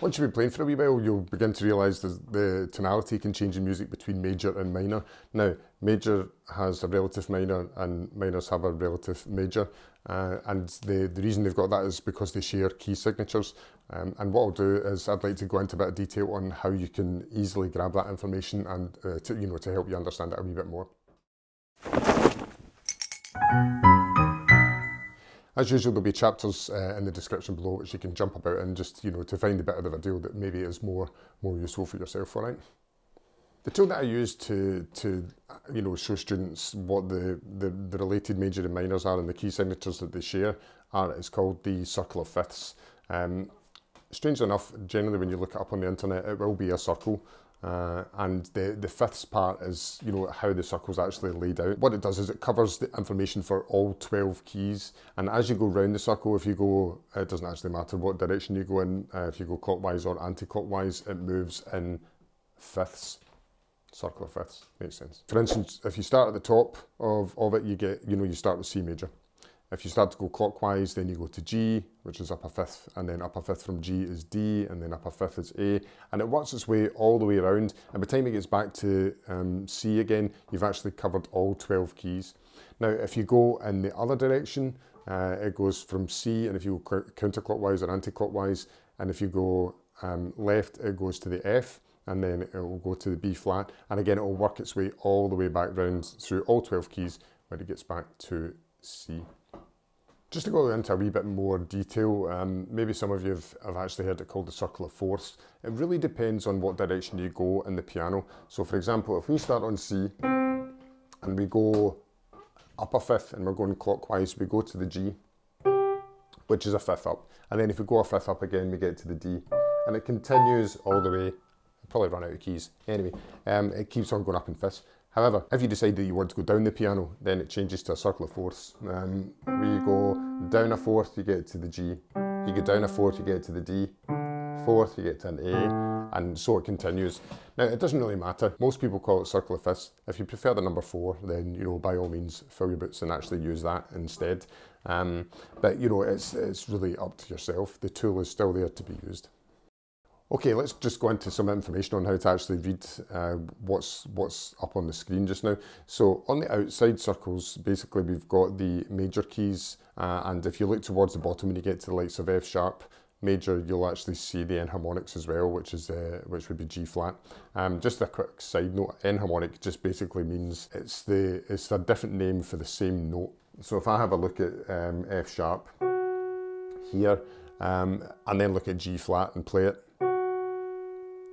Once you've been playing for a wee while, you'll begin to realise that the tonality can change in music between major and minor. Now, major has a relative minor and minors have a relative major. Uh, and the, the reason they've got that is because they share key signatures. Um, and what I'll do is I'd like to go into a bit of detail on how you can easily grab that information and uh, to, you know, to help you understand it a wee bit more. As usual, there'll be chapters uh, in the description below which you can jump about and just, you know, to find the bit of the video that maybe is more, more useful for yourself, all right? The tool that I use to, to you know, show students what the, the, the related major and minors are and the key signatures that they share are, is called the circle of fifths. Um, strangely enough, generally when you look it up on the internet, it will be a circle. Uh, and the, the fifth part is, you know, how the circle's actually laid out. What it does is it covers the information for all 12 keys. And as you go round the circle, if you go, it doesn't actually matter what direction you go in, uh, if you go clockwise or anti-clockwise, it moves in fifths. Circle of fifths, makes sense. For instance, if you start at the top of, of it, you get, you know, you start with C major. If you start to go clockwise, then you go to G, which is up a fifth, and then up a fifth from G is D, and then up a fifth is A, and it works its way all the way around. And by the time it gets back to um, C again, you've actually covered all 12 keys. Now, if you go in the other direction, uh, it goes from C, and if you go counterclockwise or anti-clockwise, and if you go um, left, it goes to the F, and then it will go to the B flat, and again, it will work its way all the way back round through all 12 keys when it gets back to C. Just to go into a wee bit more detail, um, maybe some of you have, have, actually heard it called the circle of fourths. It really depends on what direction you go in the piano. So for example, if we start on C and we go up a fifth and we're going clockwise, we go to the G, which is a fifth up. And then if we go a fifth up again, we get to the D. And it continues all the way. I'll probably run out of keys. Anyway, um, it keeps on going up in fifths. However, if you decide that you want to go down the piano, then it changes to a circle of fourths. Um, where you go down a fourth, you get to the G. You go down a fourth, you get to the D. Fourth, you get to an A, and so it continues. Now, it doesn't really matter. Most people call it circle of fifths. If you prefer the number four, then, you know, by all means, fill your boots and actually use that instead. Um, but, you know, it's, it's really up to yourself. The tool is still there to be used. Okay, let's just go into some information on how to actually read uh, what's what's up on the screen just now. So on the outside circles, basically we've got the major keys, uh, and if you look towards the bottom when you get to the likes of F sharp, major, you'll actually see the enharmonics as well, which is uh, which would be G flat. Um, just a quick side note: enharmonic just basically means it's the it's a different name for the same note. So if I have a look at um, F sharp here, um, and then look at G flat and play it,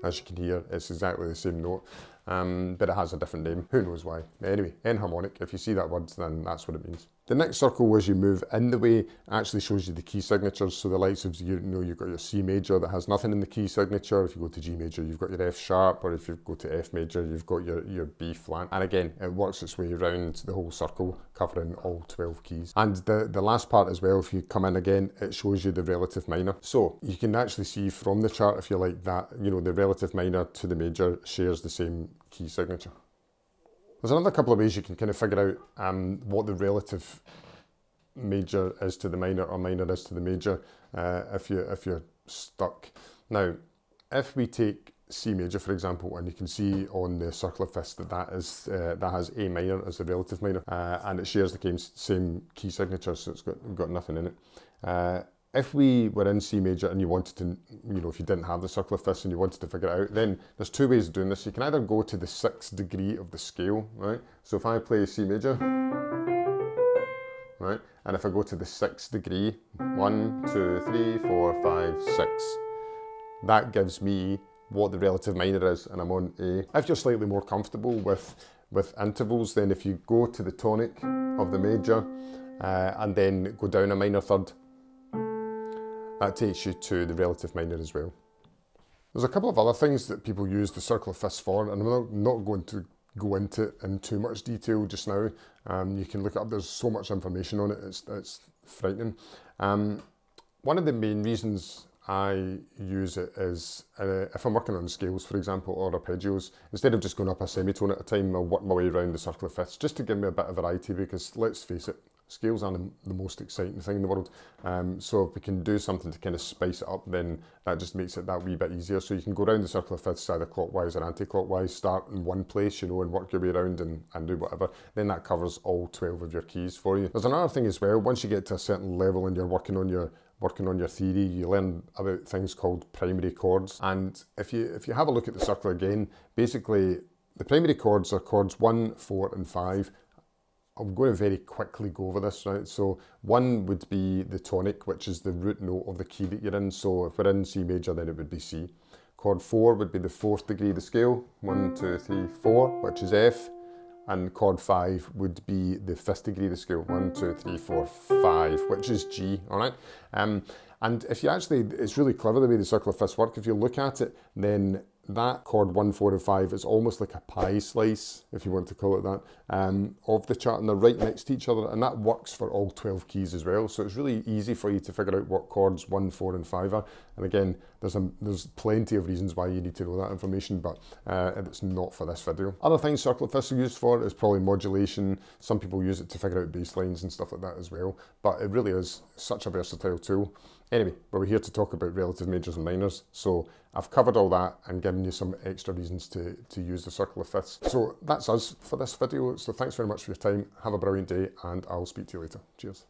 as you can hear, it's exactly the same note, um, but it has a different name. Who knows why? Anyway, enharmonic, if you see that word, then that's what it means. The next circle as you move in the way actually shows you the key signatures. So the likes of, you know, you've got your C major that has nothing in the key signature. If you go to G major, you've got your F sharp, or if you go to F major, you've got your, your B flat. And again, it works its way around the whole circle, covering all 12 keys. And the, the last part as well, if you come in again, it shows you the relative minor. So you can actually see from the chart, if you like, that, you know, the relative minor to the major shares the same key signature. There's another couple of ways you can kind of figure out um, what the relative major is to the minor or minor is to the major uh, if, you, if you're stuck. Now, if we take C major, for example, and you can see on the circle of fifths that that, is, uh, that has A minor as the relative minor, uh, and it shares the same key signature, so it's got, got nothing in it. If we were in C major and you wanted to, you know, if you didn't have the circle of fifths and you wanted to figure it out, then there's two ways of doing this. You can either go to the sixth degree of the scale, right? So if I play C major, right? And if I go to the sixth degree, one, two, three, four, five, six, that gives me what the relative minor is and I'm on A. If you're slightly more comfortable with, with intervals, then if you go to the tonic of the major uh, and then go down a minor third, that takes you to the relative minor as well. There's a couple of other things that people use the circle of fifths for, and I'm not going to go into it in too much detail just now. Um, you can look up, there's so much information on it, it's, it's frightening. Um, one of the main reasons I use it is uh, if I'm working on scales, for example, or arpeggios, instead of just going up a semitone at a time, I'll work my way around the circle of fifths just to give me a bit of variety because let's face it, scales aren't the most exciting thing in the world. Um, so if we can do something to kind of spice it up, then that just makes it that wee bit easier. So you can go around the circle of fifths either clockwise or anti-clockwise, start in one place, you know, and work your way around and, and do whatever. Then that covers all 12 of your keys for you. There's another thing as well, once you get to a certain level and you're working on your working on your theory, you learn about things called primary chords. And if you if you have a look at the circle again, basically the primary chords are chords one, four, and five. I'm going to very quickly go over this, right? So one would be the tonic, which is the root note of the key that you're in. So if we're in C major, then it would be C. Chord four would be the fourth degree of the scale. One, two, three, four, which is F. And chord five would be the fifth degree of the scale. One, two, three, four, five, which is G, all right? Um, and if you actually, it's really clever the way the circle of fifths work. If you look at it, then that chord 1, 4 and 5 is almost like a pie slice, if you want to call it that, um, of the chart and they're right next to each other and that works for all 12 keys as well. So it's really easy for you to figure out what chords 1, 4 and 5 are. And again, there's, a, there's plenty of reasons why you need to know that information, but uh, it's not for this video. Other things circle of fifths are used for is probably modulation. Some people use it to figure out bass lines and stuff like that as well, but it really is such a versatile tool. Anyway, we're here to talk about relative majors and minors, so I've covered all that and given you some extra reasons to, to use the circle of fifths. So that's us for this video, so thanks very much for your time, have a brilliant day, and I'll speak to you later. Cheers.